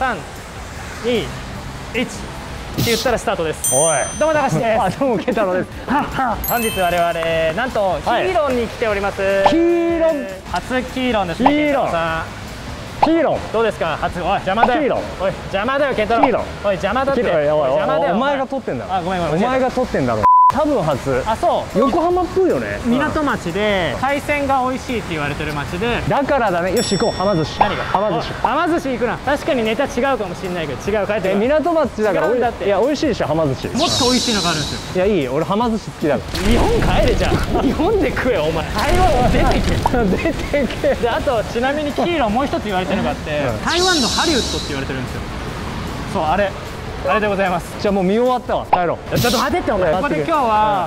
321って言ったらスタートです。どうも高橋です。あどうもケタロウです。本日我々なんとキはいーロンに来ております、キーロン初キーロンですねキーロン健太郎さキーロンんどうですか？初おい邪魔だよ。キーロンおい邪魔だよ健太郎。キーロンおい邪魔だって。およお前が撮ってんだろあごめんごめん。お前が撮ってんだろ多分初。あそう。横浜っぽいよね。港町で海鮮が美味しいって言われてる町で。だからだねよし行こう。はま寿司。何が？はま寿司。おはま寿司行くな。確かにネタ違うかもしれないけど違う帰って港町だから違うんだって。いや美味しいでしょはま寿司。もっと美味しいのがあるんですよ。いやいい俺はま寿司好きだか日本帰れじゃん。日本で食えよお前。台湾出てけ。ら出てけ。であとちなみにキーロンもう一つ言われてるのがあって、うん。台湾のハリウッドって言われてるんですよ。そうあれあれでございます。じゃあもう見終わったわ。帰ろう。ちょっと待ってってお前ここで今日は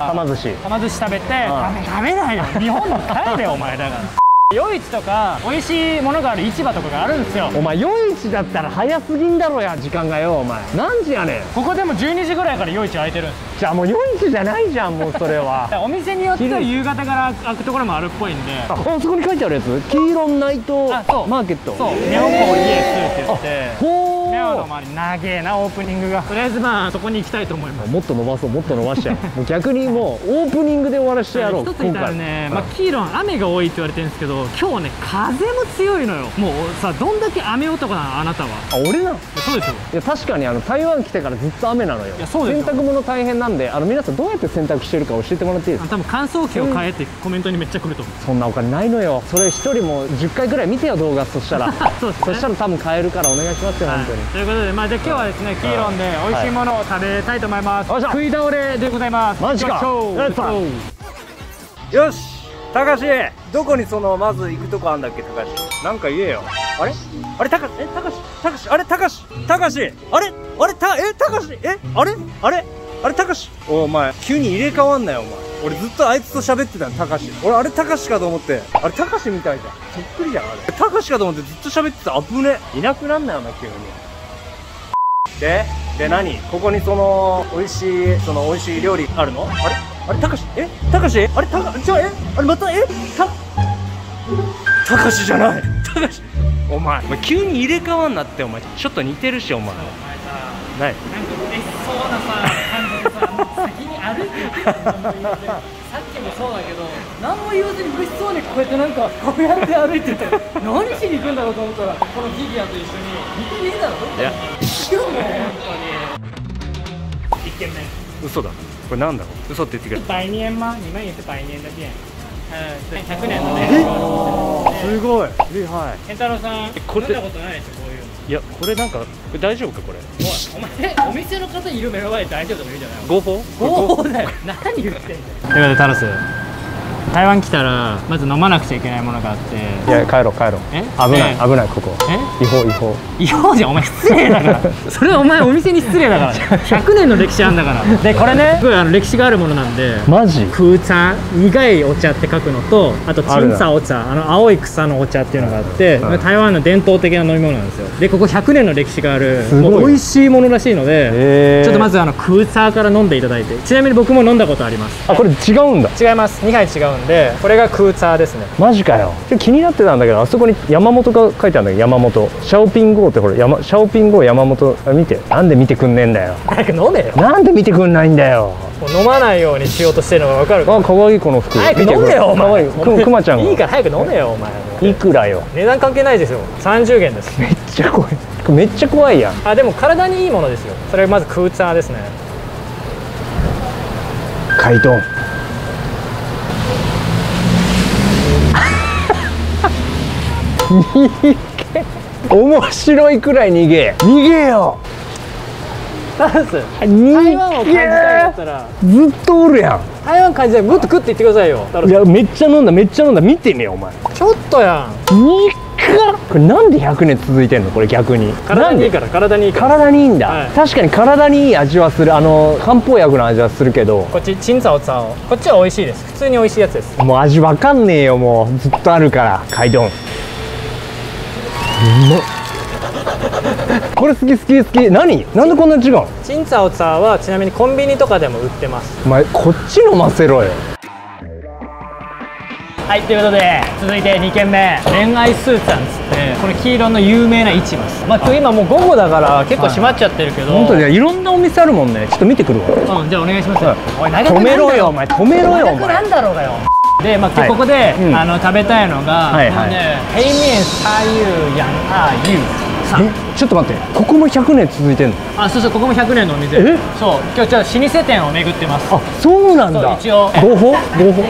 はま寿司。はま寿司食べてん。食べないよ。日本の帰れお前だから。夜市とか美味しいものがある市場とかがあるんですよ。お前夜市だったら早すぎんだろや時間がよお前。何時やねん。ここでも12時ぐらいから夜市開いてるんですよ。じゃあもう夜市じゃないじゃんもうそれは。お店によっては夕方から開くところもあるっぽいんで。ああそこに書いてあるやつ？黄色ナイトマーケット。そう「ミャオコイエス」って言って長えなオープニングがとりあえずまあそこに行きたいと思いますもっと伸ばそうもっと伸ばしちゃう逆にもうオープニングで終わらせてやろう一つ言ったらね、まあ、キーロン雨が多いって言われてるんですけど今日ね風も強いのよもうさどんだけ雨男なのあなたはあ俺なのそうですよいや確かにあの台湾来てからずっと雨なのよいやそうですよ洗濯物大変なんであの皆さんどうやって洗濯してるか教えてもらっていいですか多分乾燥機を変えてコメントにめっちゃ来ると思うそんなお金ないのよそれ一人も10回ぐらい見てよ動画そしたらそうですねそしたら多分買えるからお願いしますよ、はい本当にということで、まあ、じゃあ今日はですね、キーロンで美味しいものを食べたいと思います、よい食い倒れでございます。マジか。よしたかしどこにそのまず行くとこあんだっけたかしなんか言えよ。あれ？あれたかえたかしたかしあれたかしたかしあれ？あれたえたかしえ？あれ？あれ？あれたかしお前急に入れ替わんなよお前。俺ずっとあいつと喋ってたのたかし俺あれたかしかと思って。あれたかしみたいじゃん。そっくりじゃんあれ。たかしかと思ってずっと喋ってた。あぶね。いなくなんなよお前急にでで何？ここにその美味しいその美味しい料理あるの？あれ？あれ？たかし？え？たかし？あれ？たかじゃあえ？あれまた？え？たたかしじゃない。たかし。お前お前急に入れ替わんなってお前。ちょっと似てるしお前。お前さ。ない。なんか嬉しそうなさ感じでさ先に歩いてるさっきもそうだけど何も言わずに嬉しそうにこうやってなんかこうやって歩いてて何しに行くんだろうと思ったらこのフィギュアと一緒に。似てねえだろ？どっかいや一緒もう本当に一軒目嘘だこれなんだろう嘘って言ってくれ百年吗？你们也是百年的店。嗯，对，100年のね。すごいはい健太郎さん、これ？飲んだことないでしょ、こういうの。いやこれなんかこれ大丈夫かこれ？おい、お前、お店の方いる目の前で大丈夫とか言うじゃない。合法？おおだよ。何言ってんだよ。ということで、タロス。台湾来たら、まず飲まなくちゃいけないものがあって。いや帰ろう帰ろう。え？危ない、え？危ないここ。え？違法違法。違法じゃんお前失礼だから。それお前お店に失礼だから。100年の歴史あんだから。でこれね？すごいあの歴史があるものなんでマジ？空茶？苦いお茶って書くのとあとチンサお茶。あの青い草のお茶っていうのがあって、はい。台湾の伝統的な飲み物なんですよ。でここ100年の歴史があるすごい。もう美味しいものらしいので、ちょっとまずあの空茶から飲んでいただいて。ちなみに僕も飲んだことあります。あこれ違うんだ。違います。2杯違うんでこれが空茶ですね。マジかよ。気になってたんだけどあそこに山本が書いてあるんだけど山本。シャオピンゴーってほら山シャオピンゴー山本。あ見て。なんで見てくんねえんだよ。早く飲めよ。なんで見てくんないんだよ。もう飲まないようにしようとしてるのが分かるあ可愛いこの服。早く飲めよお前。ちゃんが。いいから早く飲めよお前。いくらよ。値段関係ないですよ。30元です。めっちゃ怖い。めっちゃ怖いやん。あでも体にいいものですよ。それまず空茶ですね。怪盗面白いくらい逃げ。逃げよ。タラス。逃台湾を感じたいんだったら。ずっとおるや台湾感じたい。もっと食っていってくださいよ。いやめっちゃ飲んだめっちゃ飲んだ。見てみよお前。ちょっとやん。にっか。これなんで100年続いてんの？これ逆に。なんで体にいいから体にいい体にいいんだ、はい。確かに体にいい味はする。あの漢方薬の味はするけど。こっちチンツァオツァオこっちは美味しいです。普通に美味しいやつです。もう味わかんねえよもう。ずっとあるからカイドンこれ好き好き好き。何？なんでこんなに違うの？チンツァオツァはちなみにコンビニとかでも売ってます。お前こっち飲ませろよ。はいということで続いて2軒目。恋愛スーツなんつって。これ黄色の有名な市場です。まあ今日今もう午後だから結構閉まっちゃってるけど、本当にいろんなお店あるもんね。ちょっと見てくるわ。うんじゃあお願いしますよ、はい。おい長く止めろよなんだお前。止めろよお長くな前んだろうがよで、まあ、はい。ここで、うん。あの食べたいのが、はいはい。ね平面左右やんあゆさん。え？ちょっと待ってここも100年続いてんの？あそうそうここも100年のお店。え？そう今日ちょっと老舗店を巡ってます。あそうなんだ。一応。合法？合法？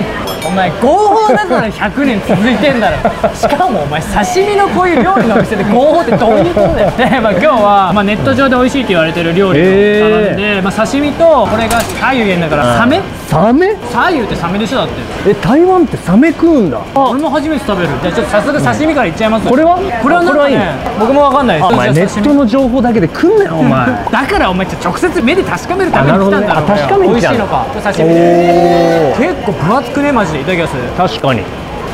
お前合法だから100年続いてんだろ。しかもお前刺身のこういう料理のお店で合法ってどういうことだよで、まあ、今日は、まあ、ネット上で美味しいって言われてる料理を頼んで、まあ、刺身とこれが左右やんだからサメ？サメ？左右ってサメでしょだって。え台湾ってサメ食うんだ？俺も初めて食べる。じゃあちょっと早速刺身からいっちゃいます。これは？これはなんかね僕もわかんないですネットの情報だけで食んなよお前。だからお前直接目で確かめるために来たんだろねあ確かめに来た美味しいのか？刺身結構分厚くねマジでいただきます。確かに。い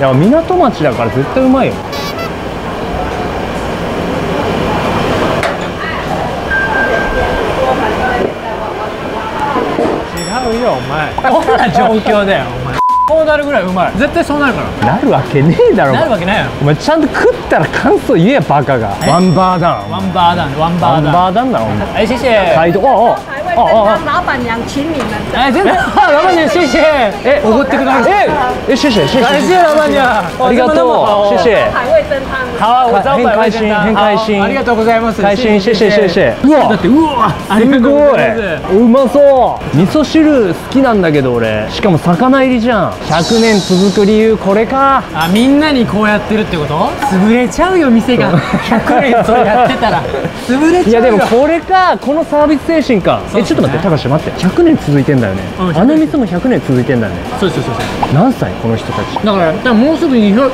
や港町だから絶対うまいよ。違うよお前。こんな状況だよこうなるぐらいうまい。絶対そうなるから。なるわけねえだろお前なるわけないよお前。ちゃんと食ったら感想言えやバカが。ワンバーダン。ワンバーダンワンワンバーダン。バーダンだろお前。はい、谢谢。態度ああ还会跟他老板娘请你们的。哎，真的，老板娘，谢谢。哎，おごってください。ええ谢谢谢谢感谢老板娘，ありがとう谢谢海味蒸汤。好，我招很开心很开心ありがとうございます。開心谢謝謝謝うわだってうわ、すごい。うまそう味噌汁好きなんだけど俺しかも魚入りじゃん100年続く理由これかあ、みんなにこうやってるってこと？潰れちゃうよ店が。100年それやってたら潰れちゃうよ。いやでもこれかこのサービス精神かえちょっと待って高橋待って100年続いてんだよねうんあの店も100年続いてんだよねそうそうそうそう。何歳この人たちだから、だもうすぐにひょ。い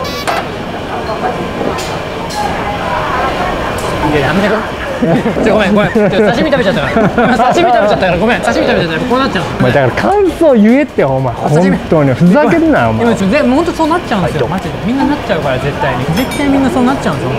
ややめてくれ。ちょごめんごめん。刺身食べちゃったから。刺身食べちゃったからごめん。刺身食べちゃったからこうなっちゃう。お前だから感想言えってお前本当にふざけんなよお前でも本当そうなっちゃうんですよ、マジでみんななっちゃうから絶対に絶対みんなそうなっちゃうんですよ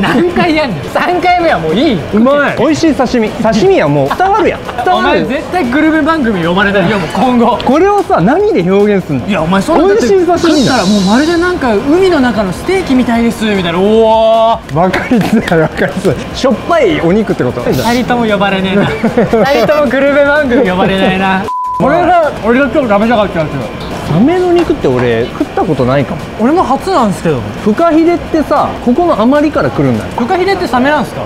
何回やんねん。3回目はもういいうまい。美味しい刺身。刺身はもう伝わるやん。伝おわる。前絶対グルメ番組呼ばれたよもう今後。これをさ何で表現すんの？いやお前そんなだって美味しい刺身だ食ったらもうまるでなんか海の中のステーキみたいですみたいな。おお分かりづらい分かりづらい。しょっぱいお肉ってこと？2人とも呼ばれねえな。2人ともグルメ番組呼ばれないなこれが俺が今日食べたかったやつサメの肉って俺食ったことないかも。俺も初なんですけど。フカヒレってさここの余りから来るんだよ。フカヒレってサメなんですか？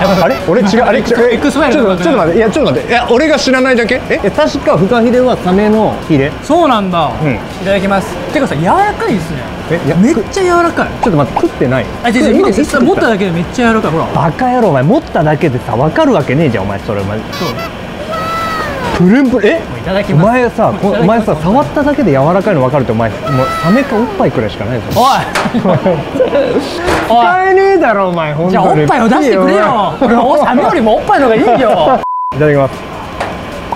あれ？俺違う あれ？違うエクスパイアちょっとちょっと待って。いやちょっと待って。いや俺が知らないだけ？え？え確かフカヒレはサメのヒレ？そうなんだ、うん。いただきます。てかさ柔らかいですね。えいやめっちゃ柔らかい。ちょっと待って食ってない？あ違う違う見て今持っただけでめっちゃ柔らかい。ほら。バカ野郎お前。持っただけでさ分かるわけねえじゃんお前それ。お前。そうプルンプルンえいただきおます。前さお前さ触っただけで柔らかいの分かるってお前もうサメかおっぱいくらいしかないぞ。おい。使えねえだろお前じゃあおっぱいを出してくれよ。俺おサメよりもおっぱいの方がいいよ。いただきます。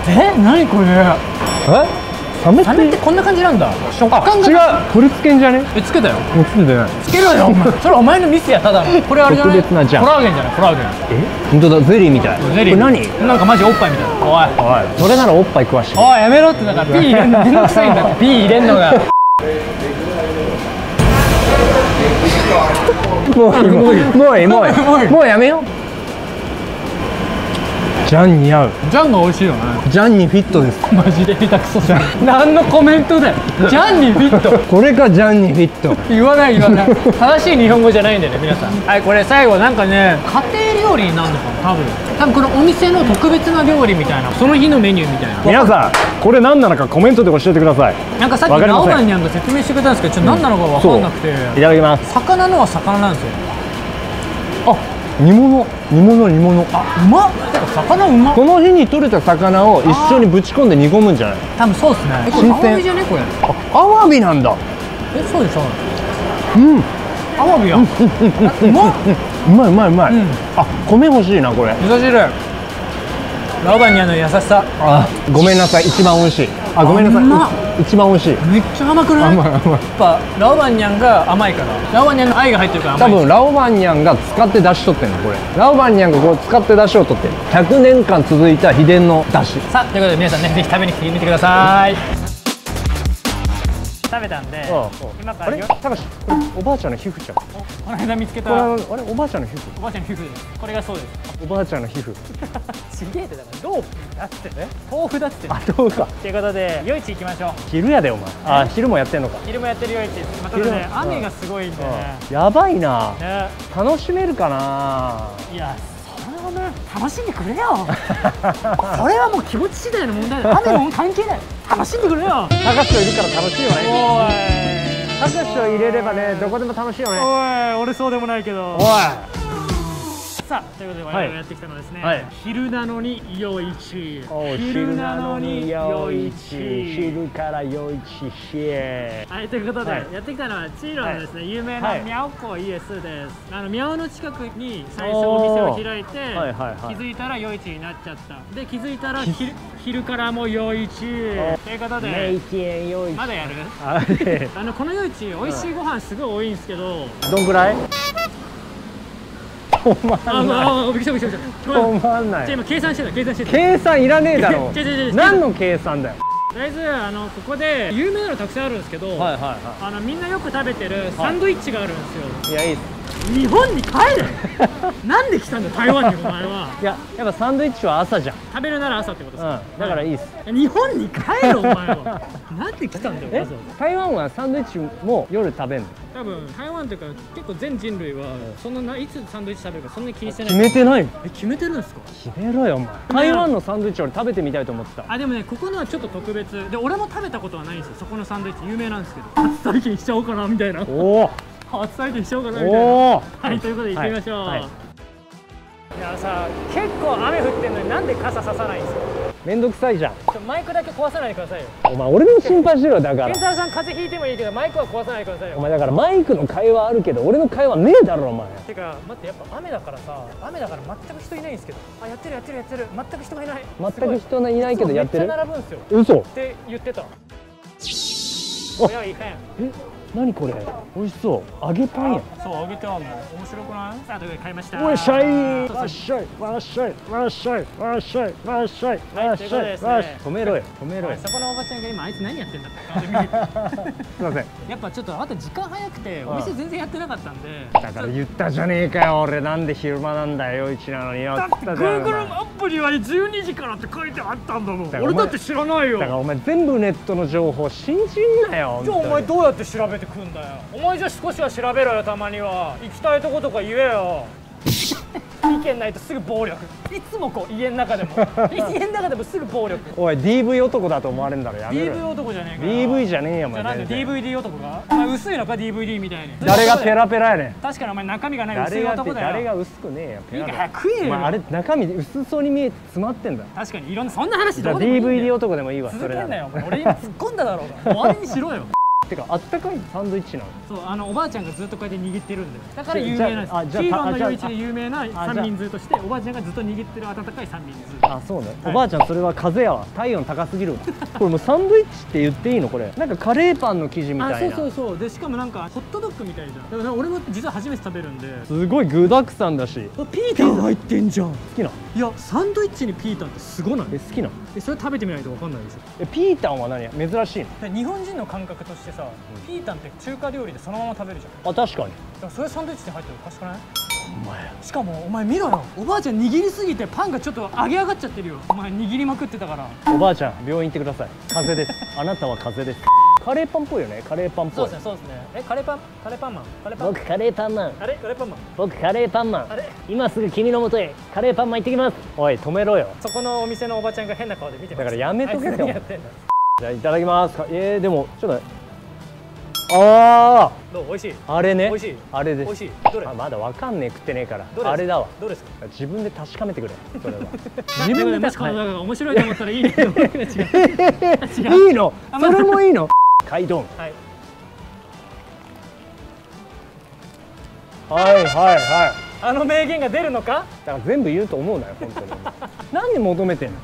え？何これ？え？サメってこんな感じなんだ。食感が違う。取り付けんじゃね？えつけたよ。もうついてない。つけろよお前。それお前のミスやただ。のこれあれじゃない？特別なジャン。コラーゲンじゃない？コラーゲン。え？本当だ。ゼリーみたい。ゼリー。これ何？なんかマジおっぱいみたい。なおい。おい。それならおっぱい食わして。おいやめろって。だからピー入れんの。めんどくさいんだ。っ てピー入れんのが。もういいもういいもういい。もういい。もう やめようジャンに合う。ジャンが美味しいよね。ジャンにフィットです。マジで下手くそじゃん。何のコメントだよジャンにフィット。これがジャンにフィット。言わない言わない。正しい日本語じゃないんだよね皆さん。はいこれ最後なんかね家庭料理になるのかな？多分。多分このお店の特別な料理みたいな。その日のメニューみたいな。皆さんこれ何なのかコメントで教えてください。なんかさっき直感になんか説明してくれたんですけどちょっと何なのか分かんなくて、いただきます。魚のは魚なんですよ。あ煮物煮物煮物。あうまっ。魚うまっ。この日に取れた魚を一緒にぶち込んで煮込むんじゃない？多分そうっすね。新鮮。アワビじゃね？これ。あアワビなんだ。えそうでしょ。うん。アワビやん。うまっ。うまいうまいうまい、うん。あ米欲しいなこれ。味噌汁。ラバニアの優しさ。あごめんなさい。一番美味しいあごめんなさい。一番美味しい。めっちゃ甘くない？甘い甘い。やっぱラオバンニャンが甘いから。ラオバンニャンの愛が入ってるから多甘い分ラオバンニャンが使って出し取ってんのこれ。ラオバンニャンがこう使って出汁を取ってる100年間続いた秘伝の出汁。さあということで皆さんねぜひ食べに来てみてください食べたんで今かあれ？たかしこれおばあちゃんの皮膚じゃんここの間見つけた。あれ？おばあちゃんの皮膚？ばあちゃんの皮膚です。これがそうです。おばあちゃんの皮膚。ちげえってだからロープだってね。豆腐だって。あどうか。ということで夜市行きましょう。昼やでお前。あ昼もやってんのか。昼もやってる夜市です。まあたね雨がすごいんでね。やばいな。ね。楽しめるかな。いやそれはね楽しんでくれよ。それはもう気持ち次第の問題だ雨も関係ない。楽しんでくれよ。たかしをいるから楽しいよね。おい。たかしを入れればねどこでも楽しいよね。おい俺そうでもないけど。おいさあということで我々がやってきたのはですね、はい。昼なのに夜市。お昼なのに夜市。昼から夜市。しはいということで、はい。やってきたのはチーロのですね、有名はない。ミャオコイエスです。あのミャオの近くに最初お店を開いて、はいはいはい。気づいたら夜市になっちゃった。で気づいたら昼昼からも夜市。ということでまだやる？あのこの夜市美味しいご飯すごい多いんですけど、どんぐらい？止まあんない。ああびっくりしたびっくりした。止まんない。じゃあ今計算してた計算してた。計算いらねえだろ。違う違う違う違う何の計算だよ。とりあえずあのここで有名なのたくさんあるんですけど、はいはあのみんなよく食べてるサンドイッチがあるんですよ、いはいいやいいっす。日本に帰れ。なんで来たんだよ台湾にお前は。いややっぱサンドイッチは朝じゃん。食べるなら朝ってことですか、うん。だからいいっす。日本に帰ろお前は。なんで来たんだよ台湾はサンドイッチも夜食べんの？ざ多分台湾というか結構全人類はそんなないつサンドイッチ食べるかそんなに気にしてない。決めてないの？え決めてるんですか？決めろよお前。台湾のサンドイッチ俺食べてみたいと思ってた。あでもねここのはちょっと特別。で俺も食べたことはないんですよ。そこのサンドイッチ有名なんですけど。初体験しちゃおうかな みたいな。おお。初体験しちゃおうかなみたいな。はい、ということで行ってみましょう。はい。い、やさ、結構雨降ってんのになんで傘ささないんですか？めんどくさいじゃん。マイクだけ壊さないでくださいよ。お前俺の心配しろよだから。健太郎さん風邪ひいてもいいけどマイクは壊さないでくださいよ。お前だからマイクの会話あるけど俺の会話ねえだろお前。てか待ってやっぱ雨だからさ雨だから全く人いないんですけど。あやってるやってるやってる。全く人がいない。全く人のいないけどやってる。めっちゃ並ぶんですよ。嘘。って言ってた。いやいい。変え？何これ？美味しそう。揚げパンやそうあげてあるの。面白くない？さあということで買いました。おいしゃいわっしゃい。わっしゃい。わっしゃい。わっしゃい。わっしゃい。はいわっしゃということでですね。いわっしゃい。止めろよ。止めろよ。そこのおばちゃんが今あいつ何やってんだって すいません。やっぱちょっとあと時間早くてんお店全然やってなかったんで。だから言ったじゃねえかよ。俺なんで昼間なんだよ。一なのによ。っつったじゃんお前 Google アプリは12時からって書いてあったんだもん。俺だって知らないよ。だからお前全部ネットの情報信じんなよじゃあお前どうやって調べてくんだよ。お前じゃあ少しは調べろよたまには。行きたいとことか言えよ。意見ないとすぐ暴力。いつもこう家の中でも。家の中でもすぐ暴力。おい DV 男だと思われるんだろやめろ DV よ男じゃねえかよ。DV じゃねえよおじゃあなんで DVD 男が？お前薄いのか DVD みたいに。誰がペラペラやねん。確かにお前中身がない薄い男だよ。誰が薄くねえよペいいかラペラら食えよ。お前あれ中身薄そうに見えて詰まってんだ確かにいろんなそんな話どうでもいいんだ DVD よ男でもいいわそれなら。続けんなよお前。俺今突っ込んだだろうが。終わりにしろよてかあったかいサンドイッチなの？そうあのおばあちゃんがずっとこうやって握ってるんで。だから有名なんですじゃああじゃあキーマンのあじゃあ夜市で有名な三民ズとしておばあちゃんがずっと握ってる温かい三民ズあそうね、おばあちゃんそれは風邪やわ。体温高すぎるわ。これもうサンドイッチって言っていいの？これ。なんかカレーパンの生地みたいな。あそうそうそう。でしかもなんかホットドッグみたいじゃん。だから俺も実は初めて食べるんで。すごい具だくさんだし。好ピータン入ってんじゃん。きないやサンドイッチにピータンってすごない？え好きなえそれ食べてみないと分かんないでしょえピータンは何？珍しいの？で日本人の感覚としてさ、ピータンって中華料理でそのまま食べるじゃん。あ確かに。でもそれサンドイッチに入ってるおかしくない？お前。しかもお前見ろよ。おばあちゃん握りすぎてパンがちょっと揚げ上がっちゃってるよ。お前握りまくってたから。おばあちゃん病院行ってください。風邪です。あなたは風邪ですカレーパンっぽいよね。カレーパンっぽい。そうですねそうですね。えカレーパン？カレーパンマン？カレーパン？僕カレーパンマン。あれ？カレーパンマン？僕カレーパンマン。あれ？今すぐ君のもとへカレーパンマン行ってきます。おい止めろよ。そこのお店のおばちゃんが変な顔で見てます。だからやめとけよ。じゃあいただきます。えー、でもちょっとねあどう？美味しい？ああれね。美味しい？あれです。美味しい？どれ？あまだわかんねえ食ってねえから。どれあれだわ。どうですか？自分で確かめてくれ。それは。自分でもしこの動画が面白いと思ったらいいね。いいの。それもいいのカイドン。はい。はいはいはい。あの名言が出るのか？だから全部言うと思うなよ本当に。何で求めてんの？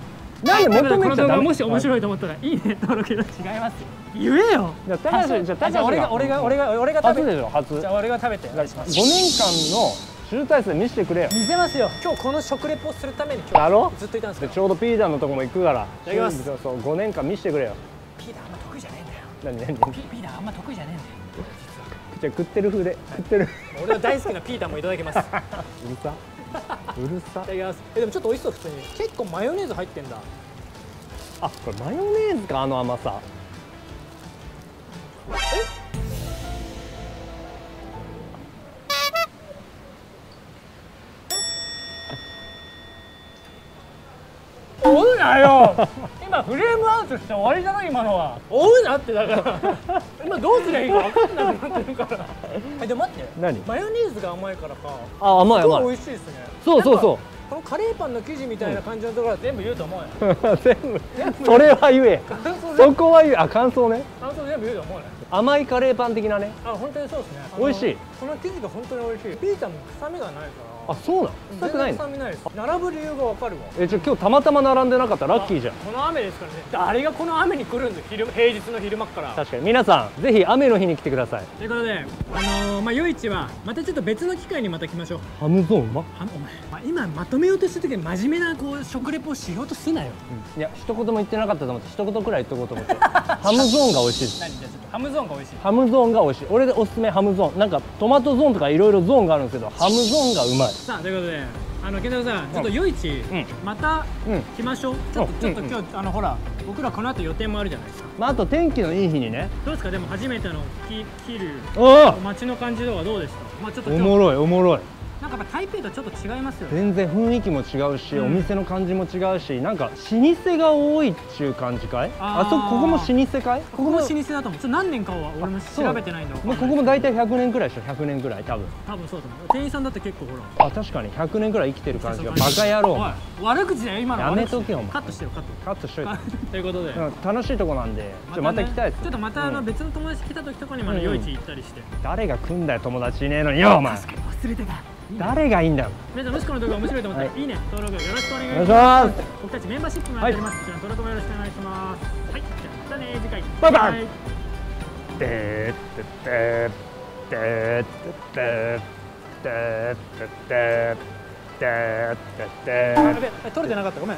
なんで求めちゃこの動ダメ画もし面白いと思ったらいいね。登録違いますよ。言えよ。じゃあ高橋じゃあ高橋俺が俺が俺が俺が食初べでしょ？初。じゃあ俺が食べて。5年間の集大成見せてくれよ。見せますよ。今日この食レポをするために今だろ？日ずっといたんですちょうどピーターのとこも行くから。ただきます。そうそう5年間見せてくれよ。ピーターあんま得意じゃねえんだよ。何何？ピピーターあんま得意じゃねえんだよ。じゃあ食ってる風で食ってる。俺は大好きなピーターもいただきます。いうるさ。うるさ。ただきます。えでもちょっと美味しそう普通に。結構マヨネーズ入ってんだ。あこれマヨネーズかあの甘さ。追フレームアウトして終わりじゃない今のは。追うなってだから。今どうすりゃいいか分かんなくなってるから。えでも待って。何？マヨネーズが甘いからか。あ甘い甘い。美味しいですね。そうそうそう。このカレーパンの生地みたいな感じのところは全部言うと思うよ。全 部それは言え。そこは言えあ感想ね。感想全部言うと思うよ甘いカレーパン的なね。あ本当にそうですね。美味しい。この生地が本当に美味しい。ピーターも臭みがないからあそうなの？臭くないの？並ぶ理由がわかるわ。えじゃあ今日たまたま並んでなかったらラッキーじゃん。この雨ですからね。誰がこの雨に来るんだ昼平日の昼間っから。確かに。皆さんぜひ雨の日に来てください。ということであのー、まあ夜市はまたちょっと別の機会にまた来ましょう。ハムゾーンうまっはお前、まあ、今まとめようとした時に真面目なこう食レポをしようとすなよ。いや一言も言ってなかったと思って一言くらい言っとこうと思って。ハムゾーンが美味しい。です何？じゃハムゾーンが美味しい。ハムゾーンが美味しい。俺でおすすめハムゾーン。なんかトマトゾーンとかいろいろゾーンがあるんですけどハムゾーンがうまいさあということであの健太郎さんちょっと夜市、ん。またうん。来ましょう、ちょっとちょっとうん今日、あのほら僕らこの後予定もあるじゃないですか。まああと天気のいい日にね。どうですか？でも初めてのき切るお街の感じとかどうでしたまあちょっとおもろいおもろいなんかやっぱ台北とちょっと違いますよね。全然雰囲気も違うし、うん。お店の感じも違うしなんか老舗が多いっちゅう感じかい？あそこここも老舗かい？ここも老舗だと思う。ちょ何年かは俺も調べてないんだもうここも大体100年くらいでしょ100年くらい多分。多分そうだと思う。店員さんだって結構ほら。あ確かに100年くらい生きてる感じがバカ野郎。悪口だよ今のやめとけよお前。カットしてよカット。カットしといて。ということで、うん楽しいとこなんで。ちょまた行きたいです。ちょっとまたあのうん別の友達来た時とかにも夜市行ったりして、誰が来んだよ友達いねえのによお前。忘れてた誰がいいんだよ皆さんもしこの動画面白いと思ったら、、はい。いね登録よろしくお願いします。僕たちメンバーシップもやっております、こちらの登録もよろしくお願いします。はい。じゃあまたね次回。バイバイ。はいてーってってーってってってってってってってってやべえ撮れてなかったごめん